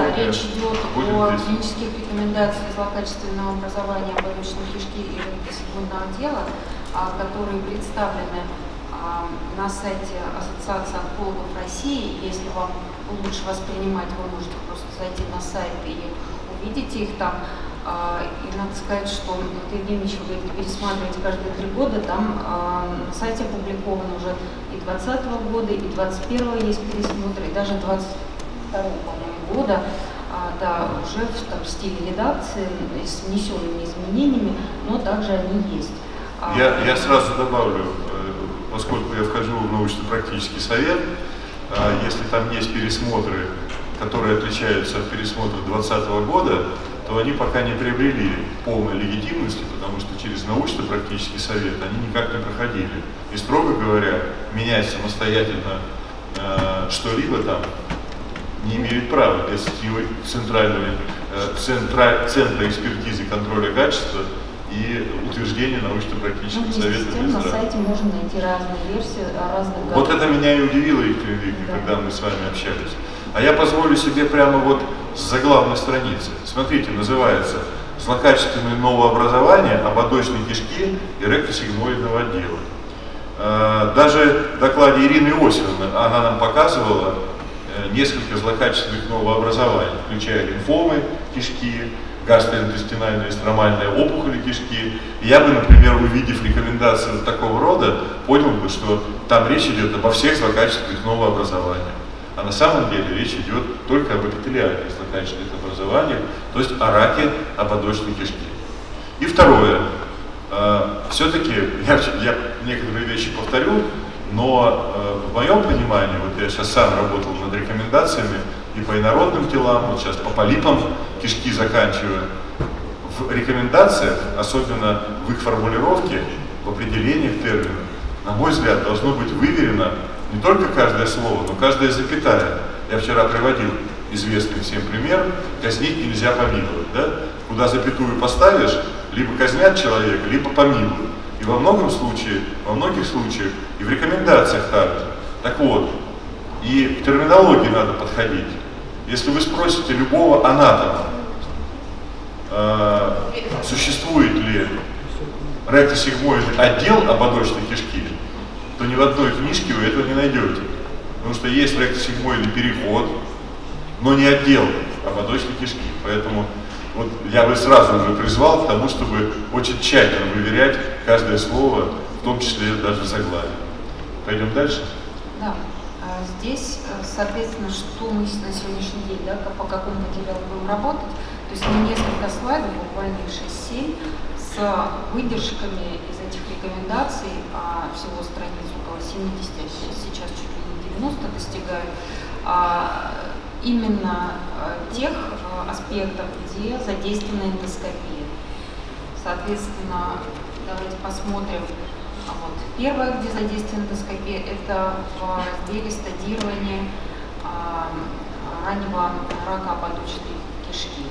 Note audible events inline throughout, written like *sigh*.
Да, речь идет о клинических рекомендациях злокачественного образования ободочной кишки и рентгеносекундного отдела, а, которые представлены а, на сайте Ассоциации онкологов России. Если вам лучше воспринимать, вы можете просто зайти на сайт и увидите их там. А, и надо сказать, что вот Евгений еще говорит, пересматривать каждые три года, там на сайте опубликован уже и 2020 года, и 2021 есть пересмотр, и даже 2022 по-моему, года, да, уже в, там, в стиле редакции, с внесенными изменениями, но также они есть. Я, я сразу добавлю, поскольку я вхожу в научно-практический совет, а, если там есть пересмотры, которые отличаются от пересмотра 2020 года, то они пока не приобрели полной легитимности, потому что через научно-практический совет они никак не проходили. И, строго говоря, менять самостоятельно э, что-либо там не имеют права без центрального, э, центра, центра экспертизы контроля качества и утверждение научно-практического ну, совета тем, на сайте можно найти разные версии разных Вот это меня и удивило, Екатерина Викторовна, да. когда мы с вами общались. А я позволю себе прямо вот с заглавной страницы. Смотрите, называется «Злокачественное новообразование ободочной кишки и ректосигмоидного отдела». А, даже в докладе Ирины Иосифовны она нам показывала э, несколько злокачественных новообразований, включая лимфомы кишки, гастроинтестинальная стромальная опухоли кишки. Я бы, например, увидев рекомендации такого рода, понял бы, что там речь идет обо всех злокачественных новообразованиях. А на самом деле речь идет только об эпителиальных злокачественных образованиях, то есть о раке ободочной кишки. И второе. Э, Все-таки, я, я некоторые вещи повторю, но э, в моем понимании, вот я сейчас сам работал над рекомендациями, и по инородным телам, вот сейчас по полипам кишки заканчиваю. В рекомендациях, особенно в их формулировке, в определениях терминов, на мой взгляд, должно быть выверено не только каждое слово, но каждая запятая. Я вчера приводил известный всем пример, казнить нельзя помиловать. Да? Куда запятую поставишь, либо казнят человека, либо помилуют. И во многом случае, во многих случаях, и в рекомендациях также. Так вот, и к терминологии надо подходить. Если вы спросите любого анатома, э, существует ли ректосигмоидный отдел ободочной кишки, то ни в одной книжке вы этого не найдете. Потому что есть ректосигмоидный переход, но не отдел ободочной кишки. Поэтому вот я бы сразу уже призвал к тому, чтобы очень тщательно выверять каждое слово, в том числе даже заглавие. Пойдем дальше? Да. Здесь, э, соответственно, что мы на сегодняшний день, да, по какому материалу будем работать, то есть несколько слайдов, буквально 6-7, с выдержками из этих рекомендаций, а всего страниц около 70, а сейчас чуть ли не 90 достигают, а, именно э, тех э, аспектов, где задействована эндоскопия. Соответственно, давайте посмотрим, а вот. Первое, где задействована эндоскопия, это в разделе стадирования а, раннего рака ободочной кишки.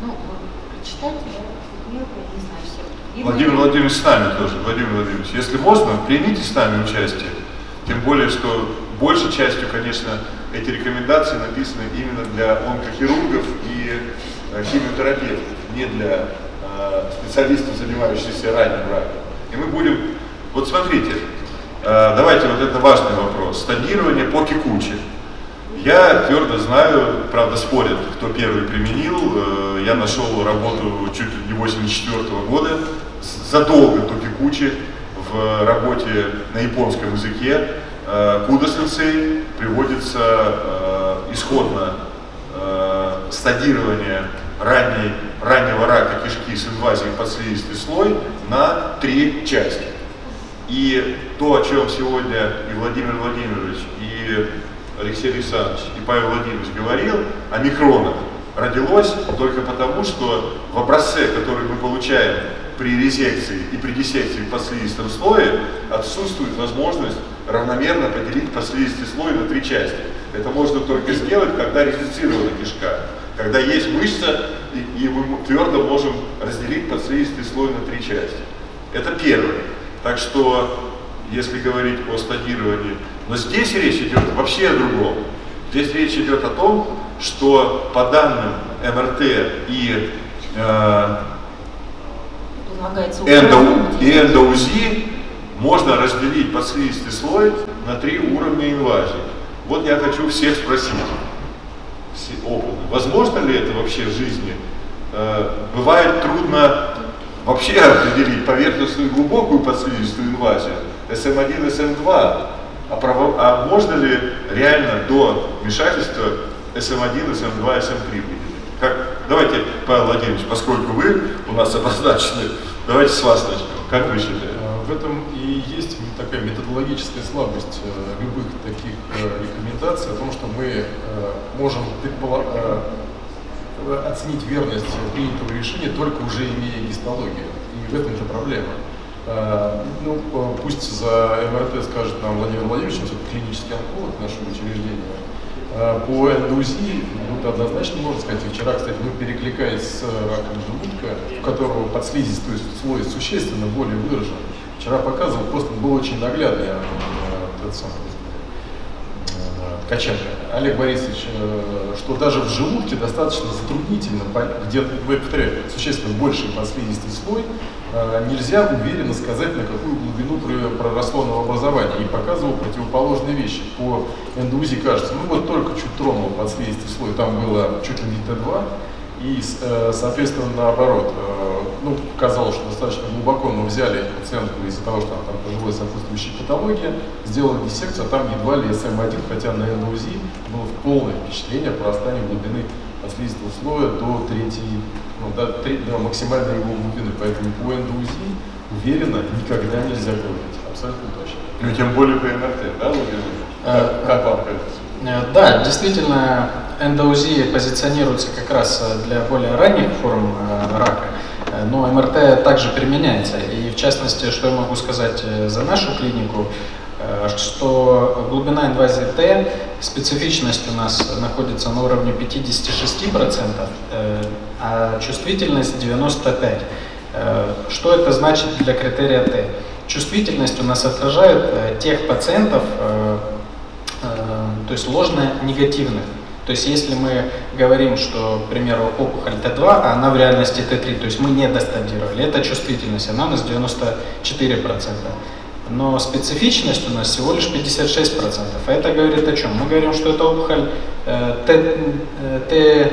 Ну, вы прочитайте, да, не знаю, все. Владимир Владимирович с нами тоже. Владимир Владимирович, если можно, примите с нами участие. Тем более, что большей частью, конечно, эти рекомендации написаны именно для онкохирургов и э, химиотерапевтов, не для э, специалистов, занимающихся ранним раком. И мы будем вот смотрите, э, давайте вот это важный вопрос. Стадирование по кикуче. Я твердо знаю, правда спорят, кто первый применил. Я нашел работу чуть ли не 84 -го года, задолго до кикучи, в работе на японском языке. Э, Куда сенсей приводится исходно стадирование ранней, раннего рака кишки с инвазией в подслизистый слой на три части. И то, о чем сегодня и Владимир Владимирович, и Алексей Александрович, и Павел Владимирович говорил о микронах, родилось только потому, что в образце, который мы получаем при резекции и при диссекции в подслизистом слое, отсутствует возможность равномерно поделить подслизистый слой на три части. Это можно только сделать, когда резицирована кишка, когда есть мышца, и, и мы твердо можем разделить подслизистый слой на три части. Это первое. Так что, если говорить о стадировании, но здесь речь идет вообще о другом. Здесь речь идет о том, что по данным МРТ и э, эндо, и эндоузи можно разделить подслизистый слой на три уровня инвазии. Вот я хочу всех спросить, все опытные, возможно ли это вообще в жизни? Э, бывает трудно вообще определить поверхностную глубокую подслизистую инвазию, СМ1, СМ2, а, право, а можно ли реально до вмешательства СМ1, СМ2, СМ3 выделить? Как, давайте, Павел Владимирович, поскольку вы у нас обозначены, давайте с вас начнем. Как вы считаете? А, в этом и есть такая методологическая слабость э, любых таких э, рекомендаций о том, что мы э, можем оценить верность принятого решения только уже имея гистологию. И в этом-то проблема. Ну, пусть за МРТ скажет нам Владимир Владимирович, он клинический онколог нашего учреждения, по эндоузии, ну, однозначно можно сказать, и вчера, кстати, мы перекликаясь с раком желудка, у которого подслизистый слой существенно более выражен, вчера показывал, просто был очень наглядный э, тот самый э, Ткаченко. Олег Борисович, э, что даже в желудке достаточно затруднительно, где, повторяю, существенно больший подслизистый слой, нельзя уверенно сказать, на какую глубину проросло новообразование. И показывал противоположные вещи. По эндузи кажется, ну вот только чуть тронул подслизистый слой, там было чуть ли не Т2, и, соответственно, наоборот, ну, казалось, что достаточно глубоко, мы взяли пациентку из-за того, что она там пожилой сопутствующей патологии, сделали диссекцию, а там едва ли СМ1, хотя на НУЗИ было полное впечатление прорастания глубины от слизистого слоя до третьей, ну, до, до максимальной его глубины. Поэтому по эндоузи уверенно никогда нельзя говорить. Абсолютно точно. Ну, тем более по МРТ, да, Владимир? Как, как вам кажется? Э, да, действительно, эндоузи позиционируется как раз для более ранних форм э, рака. Э, но МРТ также применяется. И в частности, что я могу сказать э, за нашу клинику, э, что глубина инвазии Т, специфичность у нас находится на уровне 56%, а чувствительность 95%. Что это значит для критерия Т? Чувствительность у нас отражает тех пациентов, то есть ложно негативных то есть если мы говорим, что, к примеру, опухоль Т2, а она в реальности Т3, то есть мы не достадировали, это чувствительность, она у нас 94%. Но специфичность у нас всего лишь 56%. А это говорит о чем? Мы говорим, что это опухоль э, Т,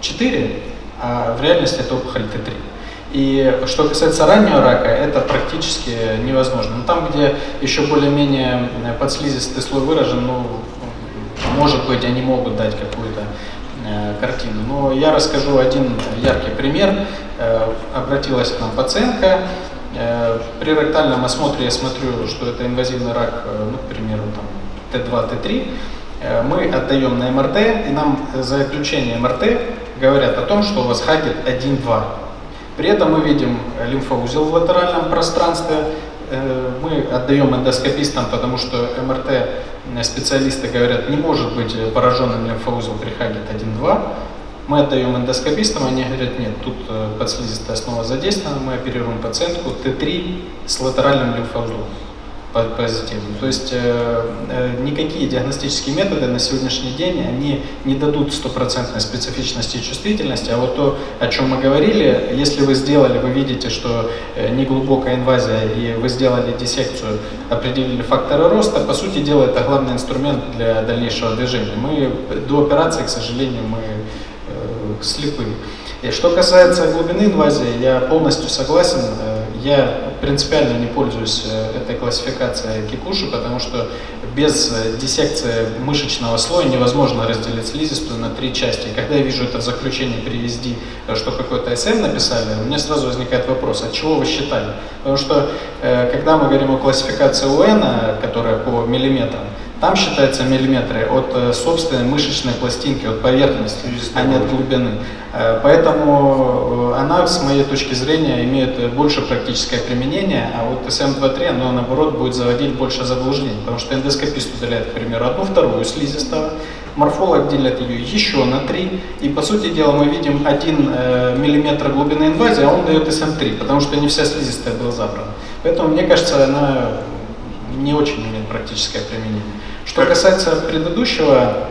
Т4, а в реальности это опухоль Т3. И что касается раннего рака, это практически невозможно. Но там, где еще более-менее подслизистый слой выражен, ну, может быть, они могут дать какую-то э, картину. Но я расскажу один яркий пример. Э, обратилась к нам пациентка. Э, при ректальном осмотре я смотрю, что это инвазивный рак, ну, к примеру, там, Т2, Т3. Э, мы отдаем на МРТ, и нам за заключение МРТ говорят о том, что у вас хагет 1-2. При этом мы видим лимфоузел в латеральном пространстве, мы отдаем эндоскопистам, потому что МРТ специалисты говорят, не может быть пораженным лимфоузел при Хагет 1-2. Мы отдаем эндоскопистам, они говорят, нет, тут э, подслизистая основа задействована, мы оперируем пациентку Т3 с латеральным лимфоузлом позитивным. То есть э, э, никакие диагностические методы на сегодняшний день, они не дадут стопроцентной специфичности и чувствительности, а вот то, о чем мы говорили, если вы сделали, вы видите, что э, неглубокая инвазия, и вы сделали диссекцию, определили факторы роста, по сути дела, это главный инструмент для дальнейшего движения. Мы до операции, к сожалению, мы э, слепы. И что касается глубины инвазии, я полностью согласен. Э, я принципиально не пользуюсь э, этой классификацией кикуши, потому что без э, диссекции мышечного слоя невозможно разделить слизистую на три части. Когда я вижу это в заключении при ESD, что какой-то СМ написали, у меня сразу возникает вопрос, от чего вы считали? Потому что когда мы говорим о классификации УН, которая по миллиметрам, там считаются миллиметры от э, собственной мышечной пластинки, от поверхности, а не от глубины. Э, поэтому э, она, с моей точки зрения, имеет больше практическое применение, а вот СМ23, оно наоборот будет заводить больше заблуждений, потому что эндоскопист удаляет, к примеру, одну вторую слизистого, морфолог делит ее еще на 3, и по сути дела мы видим 1 э, миллиметр глубины инвазии, а он дает СМ3, потому что не вся слизистая была забрана. Поэтому, мне кажется, она не очень имеет практическое применение. Что касается предыдущего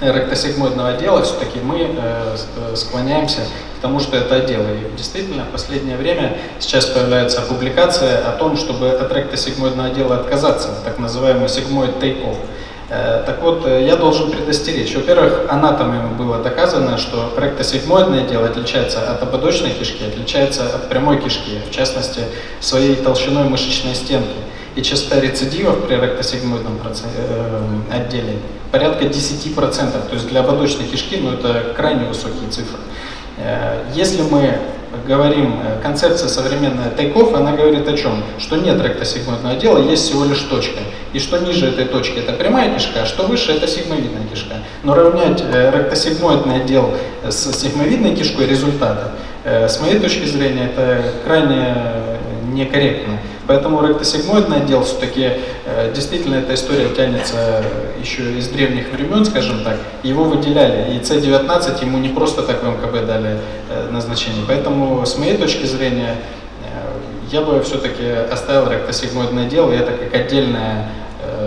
ректосигмоидного отдела, все-таки мы э, э, склоняемся к тому, что это отдел. И действительно, в последнее время сейчас появляется публикация о том, чтобы от ректосигмоидного отдела отказаться, так называемый сигмоид тейк-офф. Э, так вот, я должен предостеречь. Во-первых, анатомами было доказано, что ректосигмоидное дело отличается от ободочной кишки, отличается от прямой кишки, в частности, своей толщиной мышечной стенки и частота рецидивов при ректосигмоидном э, отделе порядка 10%. То есть для ободочной кишки ну, это крайне высокие цифры. Э, если мы говорим, э, концепция современная тайков, она говорит о чем? Что нет ректосигмоидного отдела, есть всего лишь точка. И что ниже этой точки это прямая кишка, а что выше это сигмовидная кишка. Но равнять ректосигмоидный отдел с сигмовидной кишкой результаты, с моей точки зрения, это крайне некорректно. Поэтому ректосигмоидный отдел все-таки э, действительно эта история тянется еще из древних времен, скажем так. Его выделяли, и С-19 ему не просто так в МКБ дали э, назначение. Поэтому с моей точки зрения э, я бы все-таки оставил ректосигмоидное отдел, и это как отдельное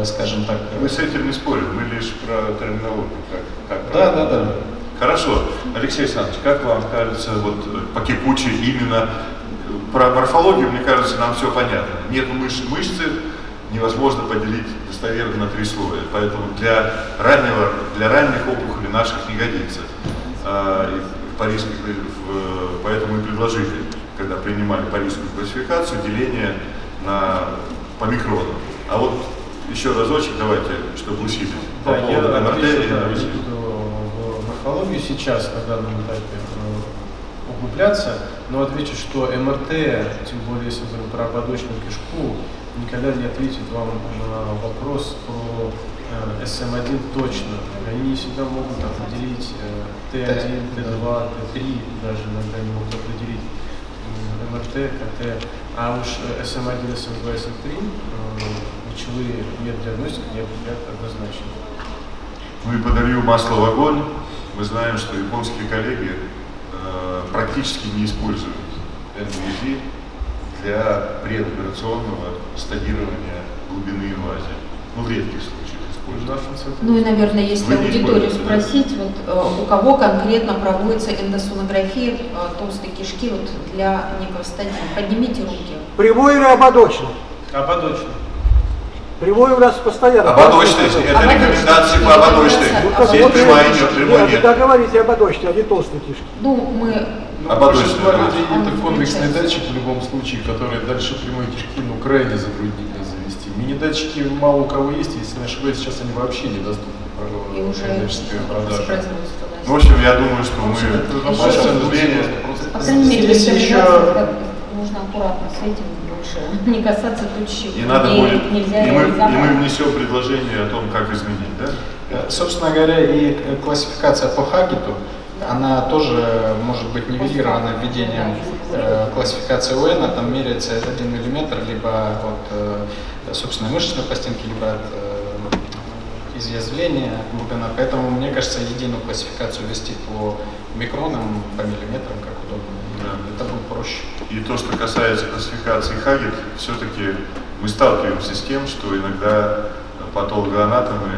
скажем так. Мы с этим не спорим, мы лишь про терминологию. Как, как да, да, да. Хорошо. Алексей Александрович, как вам кажется, вот по кипуче именно про морфологию, мне кажется, нам все понятно. Нет мышцы, мышцы невозможно поделить достоверно на три слоя. Поэтому для, раннего, для ранних опухолей наших не годится. А, парижских, поэтому и предложили, когда принимали парижскую классификацию, деление на, по микронам. А вот еще разочек давайте, чтобы усилить. Да, по поводу я отвечу, да, в морфологию сейчас на данном этапе углубляться, но отвечу, что МРТ, тем более если мы говорим про ободочную кишку, никогда не ответит вам на вопрос про э, СМ1 точно. Они не всегда могут определить э, Т1, Т2, Т3, даже иногда не могут определить э, МРТ, КТ. А уж СМ1, СМ2, СМ3 лучевые диагностики не определяют однозначно. Ну и подолью масла в огонь. Мы знаем, что японские коллеги Э, практически не используют NBI для предоперационного стадирования глубины инвазии. Ну, в редких случаях используют. Ну и, наверное, если Вы аудиторию спросить, да? вот э, у кого конкретно проводится эндосонография э, толстой кишки вот для некростадии? Поднимите руки. Прямой или ободочный? Ободочный. Прямой у нас постоянно. Ободочный, это рекомендации по ободочной. Ну, Здесь вот прямая идет, прямой нет. Да говорите ободочный, а не толстые кишки. Ну, мы... Ну, большинство людей это комплексный датчик в любом случае, который дальше прямой кишки, ну, крайне затруднительно завести. Мини-датчики мало у кого есть, если не ошибаюсь, сейчас они вообще недоступны И уже продаже. Ну, в общем, я думаю, что мы, по крайней мере, еще нужно аккуратно с этим больше *laughs* не касаться тут И надо будет, нельзя и мы, и мы внесем предложение о том, как изменить, да? Э, собственно говоря, и классификация по Хагету, она тоже может быть нивелирована введением э, классификации УЭНа, там меряется 1 мм либо от э, собственной мышечной пластинки, либо от э, изъязвления глубина. Поэтому, мне кажется, единую классификацию вести по микронам, по миллиметрам, как удобно. Проще. И то, что касается классификации Хагет, все-таки мы сталкиваемся с тем, что иногда патологоанатомы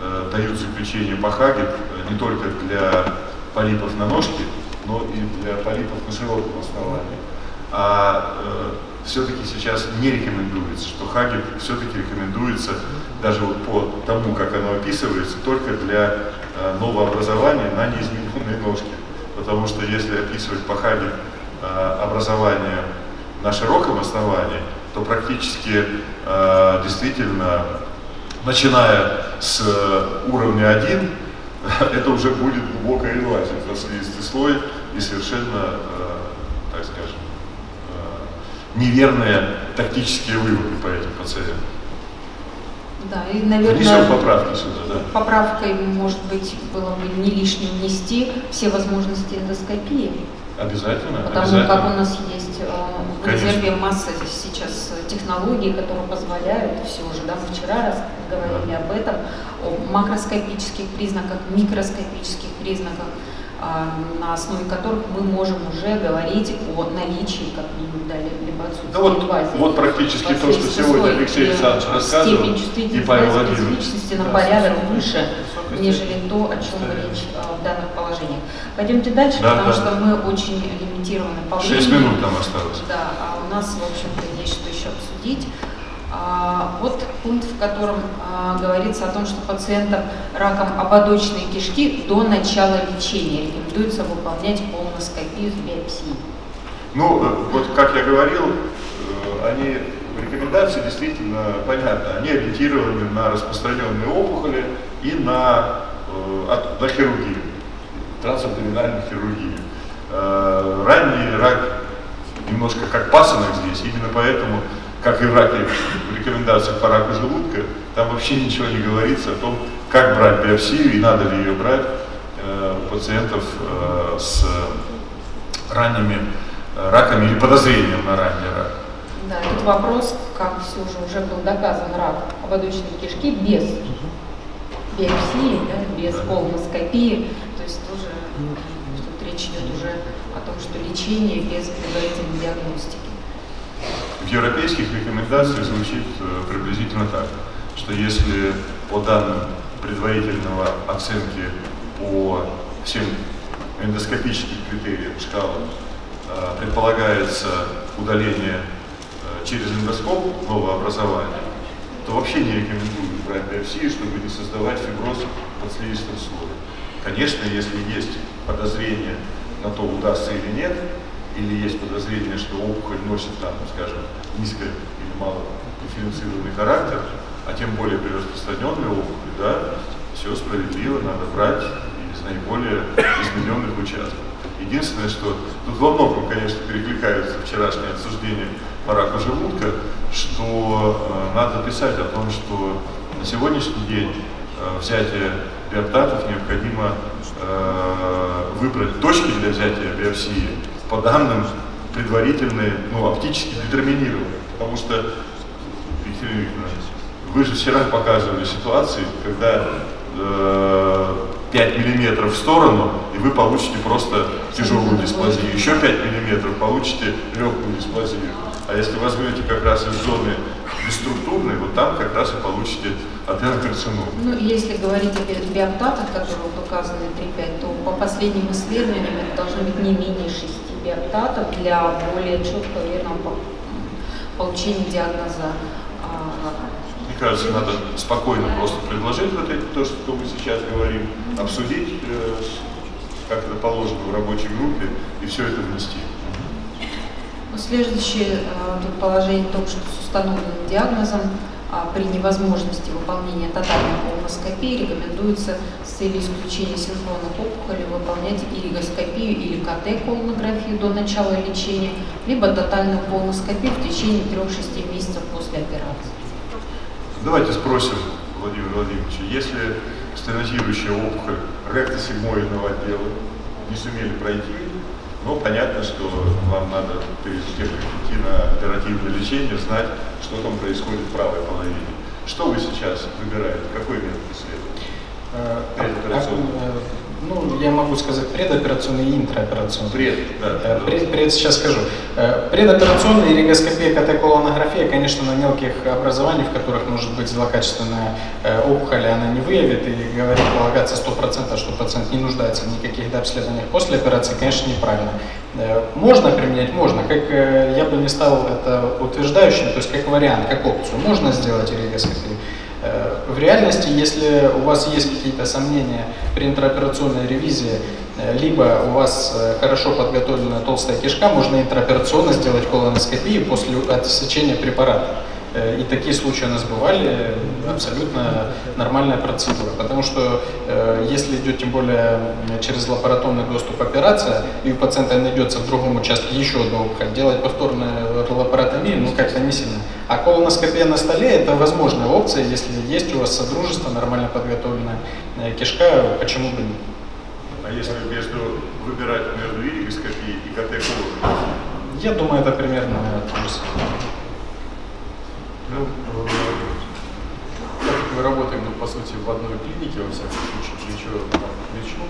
э, дают заключение по Хагет э, не только для полипов на ножке, но и для полипов на широком основании. А э, все-таки сейчас не рекомендуется, что Хагет все-таки рекомендуется даже вот по тому, как оно описывается, только для э, новообразования на неизмененной ножке. Потому что если описывать по Хагет э, образование на широком основании, то практически э, действительно, начиная с уровня 1, *laughs* это уже будет глубокая инвазия, слизистый слой и совершенно, э, так скажем, э, неверные тактические выводы по этим пациентам. Да, и, наверное, Внесем поправки сюда, да. Поправкой, может быть, было бы не лишним внести все возможности эндоскопии. Обязательно. Потому обязательно. как у нас есть э, в резерве масса сейчас технологий, которые позволяют, все уже, да, мы вчера раз говорили да. об этом, о макроскопических признаках, микроскопических признаках, а, на основе которых мы можем уже говорить о наличии как минимум да, либо отсутствии да вот. Вот практически то, что сегодня Алексей Александрович рассказывал и Павел Владимирович. на порядок выше нежели то, о чем речь а, в данных положениях. Пойдемте дальше, Да, потому да. что мы очень лимитированы по времени. Шесть минут там осталось. Да, а у нас, в общем-то, есть что еще обсудить. А, вот пункт, в котором а, говорится о том, что пациентам раком ободочной кишки до начала лечения рекомендуется выполнять колоноскопию с биопсией. Ну, э, вот как я говорил, э, они, рекомендации действительно понятны. Они ориентированы на распространенные опухоли и на, э, от- на хирургию, трансабдоминальную хирургию. Э, Ранний рак немножко как пасынок здесь, именно поэтому, как и в раке, в рекомендациях по раку желудка, там вообще ничего не говорится о том, как брать биопсию и надо ли ее брать э, у пациентов э, с ранними э, раками или подозрением на ранний рак. Да, этот вопрос, как все же уже был доказан, рак ободочной кишки без биопсии, да, без колоноскопии. То есть тоже тут речь идет уже о том, что лечение без предварительной диагностики. В европейских рекомендациях звучит э, приблизительно так, что если по данным предварительного оценки по всем эндоскопическим критериям шкалы э, предполагается удаление э, через эндоскоп новообразования, то вообще не рекомендую брать биопсию, чтобы не создавать фиброз подслизистом слоя. Конечно, если есть подозрение на то, удастся или нет, или есть подозрение, что опухоль носит там, скажем, низко или мало дифференцированный характер, а тем более при распространенной опухоли, да, все справедливо, надо брать из наиболее измененных участков. Единственное, что тут во многом, конечно, перекликаются вчерашние обсуждения по раку желудка, что э, надо писать о том, что на сегодняшний день э, взятие биоптатов необходимо э, выбрать точки для взятия биопсии по данным предварительные, ну, оптически детерминированные. Потому что, Екатерина вы же вчера показывали ситуации, когда э, 5 миллиметров в сторону, и вы получите просто тяжелую дисплазию. Еще 5 миллиметров получите легкую дисплазию. А если возьмете как раз из зоны бесструктурной, вот там как раз и получите аденокарцином. Ну, если говорить о би- биоптатах, которые вот указаны 3.5, то по последним исследованиям это должно быть не менее 6 биоптатов для более четкого верного по- получения диагноза кажется, надо спокойно просто предложить вот это, то, что мы сейчас говорим, обсудить, э, как это положено в рабочей группе, и все это внести. Ну, Следующее э, тут положение в что с установленным диагнозом а, при невозможности выполнения тотальной колоноскопии рекомендуется с целью исключения синхронных опухолей выполнять иригоскопию или КТ-колонографию до начала лечения, либо тотальную колоноскопию в течение 3-6 месяцев. Давайте спросим Владимира Владимировича, если стенозирующая опухоль ректосигмоидного отдела не сумели пройти, ну, понятно, что вам надо перед тем, как идти на оперативное лечение, знать, что там происходит в правой половине. Что вы сейчас выбираете? Какой метод исследования? Э, Предоперационный. Ну, я могу сказать предоперационный и интраоперационный. Пред, да. Э, Пред, пред- сейчас скажу. Э, Предоперационная иригоскопия, КТ-колонография, конечно, на мелких образованиях, в которых может быть злокачественная э, опухоль, она не выявит и говорит полагаться 100%, что пациент не нуждается в никаких дообследованиях после операции, конечно, неправильно. Можно применять? Можно. Как я бы не стал это утверждающим, то есть как вариант, как опцию. Можно сделать иригоскопию. Э, В реальности, если у вас есть какие-то сомнения при интраоперационной ревизии, э, либо у вас э, хорошо подготовленная толстая кишка, можно интраоперационно сделать колоноскопию после отсечения препарата. Э, И такие случаи у нас бывали, э, абсолютно нормальная процедура. Потому что э, если идет тем более через лабораторный доступ операция, и у пациента найдется в другом участке еще одна опухоль, делать повторную лапаротомию, ну как-то не сильно. А колоноскопия на столе это возможная опция, если есть у вас содружество, нормально подготовленная э, кишка, почему бы нет. А если между выбирать между иригоскопией и КТ-колонографией? Я думаю, это примерно то же самое. Ну, э, так как мы работаем, ну, по сути, в одной клинике, во всяком случае, плечо там, к плечу,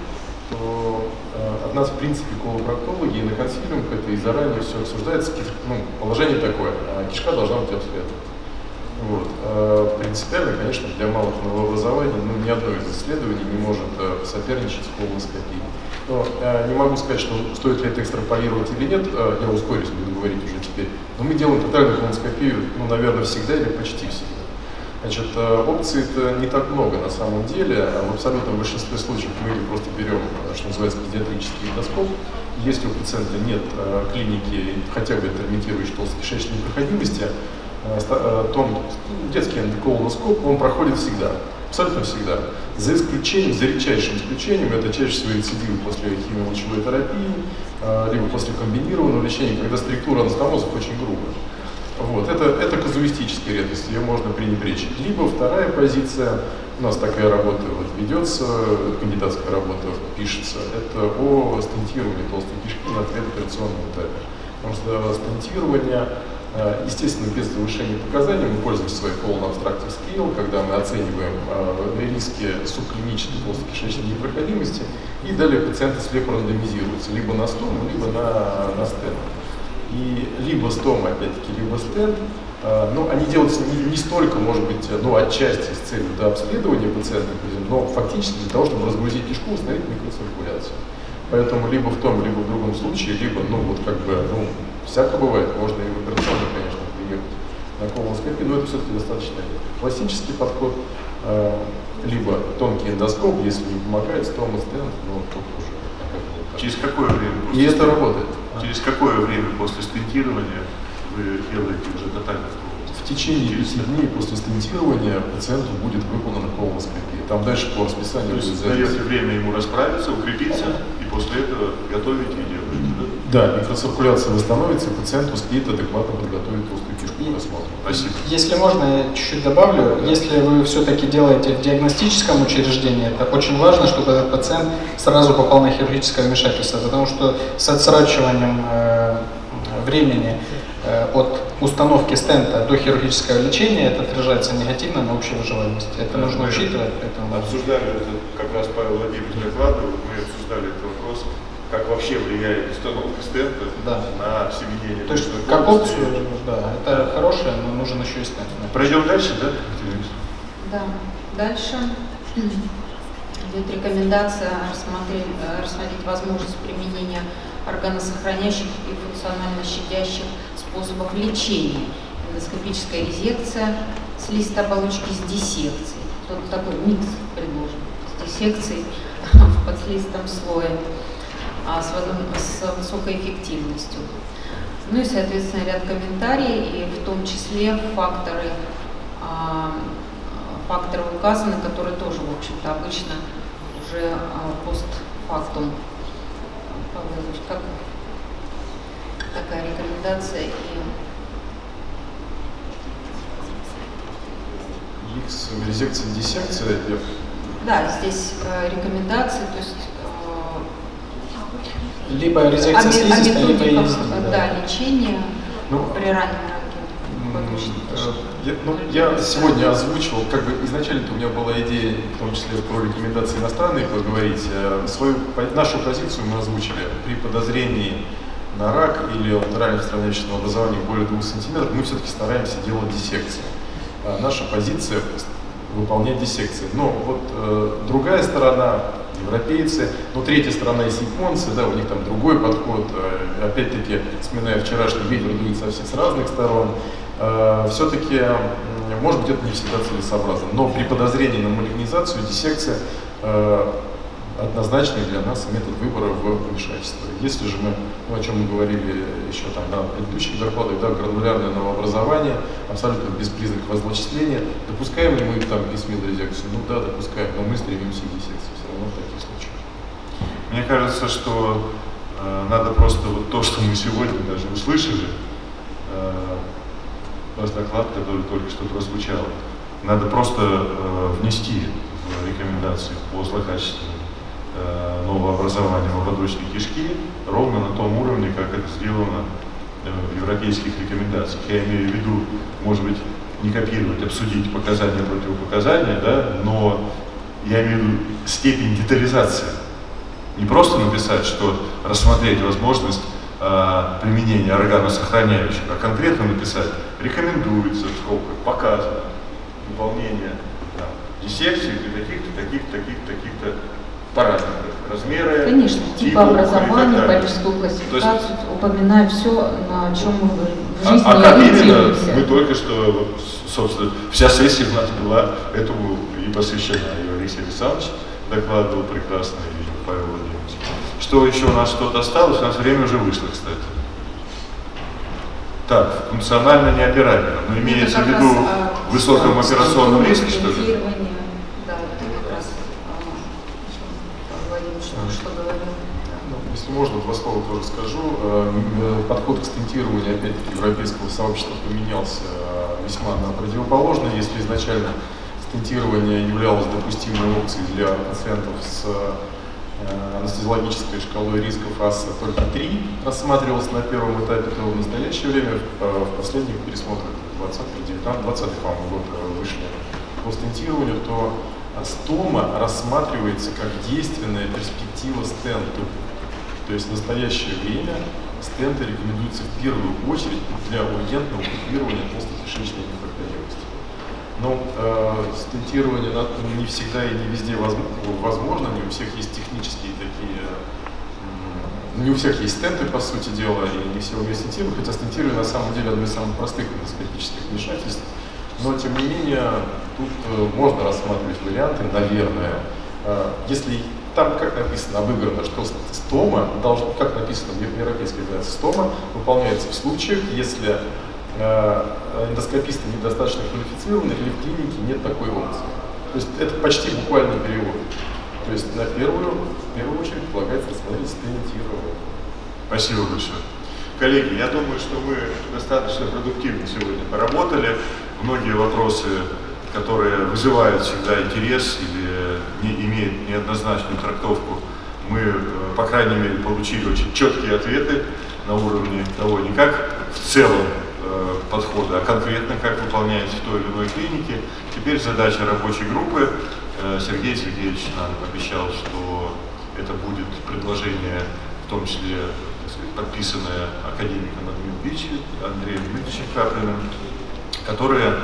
то э, от нас, в принципе, колопроктологи и на консилиумах это и заранее все обсуждается. Ну, положение такое, а кишка должна быть обследована. Вот. А принципиально, конечно, для малых новообразований ну, ни одно из исследований не может э, соперничать с колоноскопией. Но э, не могу сказать, что стоит ли это экстраполировать или нет, э, я ускорюсь, буду говорить уже теперь. Но мы делаем тотальную колоноскопию, ну, наверное, всегда или почти всегда. Значит, э, опций-то не так много на самом деле. А в абсолютном большинстве случаев мы просто берем, э, что называется, педиатрический эндоскоп. Если у пациента нет э, клиники хотя бы интермитирующей толстокишечной непроходимости, то детский эндоколоноскоп, он проходит всегда, абсолютно всегда. За исключением, за редчайшим исключением, это чаще всего рецидивы после химиолучевой терапии, либо после комбинированного лечения, когда структура анастомозов очень грубая. Вот, это, это казуистическая редкость, ее можно пренебречь. Либо вторая позиция, у нас такая работа вот ведется, кандидатская работа пишется, это о стентировании толстой кишки на предоперационном этапе. Потому что стентирование, естественно, без завышения показаний, мы пользуемся своей полной abstractive scale, когда мы оцениваем э, риски субклинической толстокишечной непроходимости, и далее пациенты слепо рандомизируются либо на стому, либо на, на стенд. И либо стома, опять-таки, либо стенд, а, ну, они делаются не, не столько, может быть, ну, отчасти с целью да, обследования пациента, но фактически для того, чтобы разгрузить кишку, установить микроциркуляцию. Поэтому либо в том, либо в другом случае, либо, ну, вот как бы, ну, всяко бывает, можно и в операционную, конечно, приехать на колоноскопию, но это все-таки достаточно классический подход, а, либо тонкий эндоскоп, если не помогает, стома, стенд, ну, тут уже. Через какое время? И это работает. Через какое время после стентирования вы делаете уже тотальный в течение пяти дней после стентирования пациенту будет выполнена колоноскопия. Там дальше по расписанию То есть даете время ему расправиться, укрепиться, и после этого готовите и делаете, да? Да, микроциркуляция восстановится, и пациент успеет адекватно подготовить толстую кишку и осмотр. Спасибо. Если можно, я чуть-чуть добавлю. Если вы все-таки делаете в диагностическом учреждении, это очень важно, чтобы этот пациент сразу попал на хирургическое вмешательство, потому что с отсрачиванием э, времени э, от установки стента до хирургического лечения это отражается негативно на общей выживаемости. Это да, нужно учитывать. Поэтому... Обсуждали это, как раз Павел Владимирович докладывал, мы обсуждали вопрос как вообще влияет установка стента да. на семенение. То есть как опцию, да, это хорошее, но нужен еще и стенд. Пройдем дальше, да? Да. Дальше идет рекомендация рассмотреть, рассмотреть возможность применения органосохраняющих и функционально щадящих способов лечения. Эндоскопическая резекция с листа оболочки с диссекцией. Тут такой микс предложен с диссекцией *laughs* в подслистом слое а, с, с высокой эффективностью. Ну и, соответственно, ряд комментариев, и в том числе факторы, а, факторы указаны, которые тоже, в общем-то, обычно уже а, постфактум. Павел Ильич, как такая рекомендация и X, резекция, диссекция. Да, здесь э, рекомендации, то есть либо резекция слизистой, либо да. да, лечение ну, при раннем раке. Э, я, ну, я сегодня озвучивал, как бы изначально-то у меня была идея, в том числе про рекомендации иностранные поговорить. Э, свою, нашу позицию мы озвучили при подозрении на рак или латерально устраняющего образования более 2 сантиметров, мы все-таки стараемся делать диссекции. А наша позиция выполнять диссекции. Но вот э, другая сторона европейцы, но третья сторона есть японцы, да, у них там другой подход, э, опять-таки, вспоминая вчерашний ветер, дует совсем с разных сторон, э, все-таки, может быть, это не всегда целесообразно, но при подозрении на малигнизацию диссекция однозначный для нас метод выбора в вмешательство. Если же мы, ну, о чем мы говорили еще там на предыдущих докладах, да, гранулярное новообразование, абсолютно без признаков злочисления, допускаем ли мы там письмил резекцию? Ну да, допускаем, но мы стремимся к диссекции все равно в таких случаях. Мне кажется, что э, надо просто вот то, что мы сегодня даже услышали, э, ваш доклад, который только что прозвучал, надо просто э, внести в рекомендации по злокачественному нового образования в ободочной кишки ровно на том уровне, как это сделано э, в европейских рекомендациях. Я имею в виду, может быть, не копировать, обсудить показания противопоказания, да, но я имею в виду степень детализации. Не просто написать, что рассмотреть возможность а, применения органосохраняющих, а конкретно написать рекомендуется в показано выполнение да, диссекции для таких-то, таких-то, таких-то, таких-то параметров, размеры, Конечно, типа типов и так образования, политическую То есть- классификацию, упоминая все, на чем мы в А, жизни а как именно, ориентируемся. мы только что, собственно, вся сессия у нас была этому и посвящена. И Алексей Александрович докладывал прекрасно, и Павел Владимирович. Что еще у нас что-то осталось? У нас время уже вышло, кстати. Так, функционально неоперабельно. Но имеется Это в виду а, в высоком структура, операционном риске, что ли? ориентирование. Да, это как раз а, о чем Павел Владимирович только что говорил. Да. Ну, Если можно, два слова тоже скажу. Э, Подход к стентированию, опять-таки, европейского сообщества поменялся э, весьма на противоположный. Если изначально стентирование являлось допустимой опцией для пациентов с э, анестезиологической шкалой рисков АСА только 3 рассматривалось на первом этапе, то в настоящее время в последних пересмотрах 20 19 20 по-моему, год вышли по стентированию, то стома рассматривается как действенная перспектива стенту. То есть в настоящее время стенты рекомендуются в первую очередь для ургентного купирования толстокишечной инфарктоемости. Но э, стентирование не всегда и не везде возм- возможно, не у всех есть технические такие, не у всех есть стенты, по сути дела, и не все умеют стентировать, хотя стентирование на самом деле одно из самых простых эндоскопических вмешательств. Но, тем не менее, тут э, можно рассматривать варианты, наверное. Э, если там, как написано, обыграно, что ст- стома, должно, как написано в европейской версии, стома выполняется в случаях, если э, эндоскописты недостаточно квалифицированы или в клинике нет такой опции. То есть это почти буквальный перевод. То есть на первую, в первую очередь полагается рассмотреть стентирование. Спасибо большое. Коллеги, я думаю, что мы достаточно продуктивно сегодня поработали. Многие вопросы, которые вызывают всегда интерес или не имеют неоднозначную трактовку, мы, э, по крайней мере, получили очень четкие ответы на уровне того, не как в целом э, подхода, а конкретно как выполняется в той или иной клинике. Теперь задача рабочей группы. Э, Сергей Сергеевич нам обещал, что это будет предложение, в том числе сказать, подписанное академиком Андреем Андреем Дмитриевичем Каплиным, которые,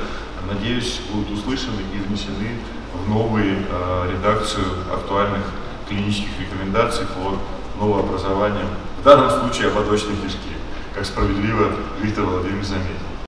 надеюсь, будут услышаны и внесены в новую э, редакцию актуальных клинических рекомендаций по новообразованиям, в данном случае ободочной кишки, как справедливо Виктор Владимирович заметил.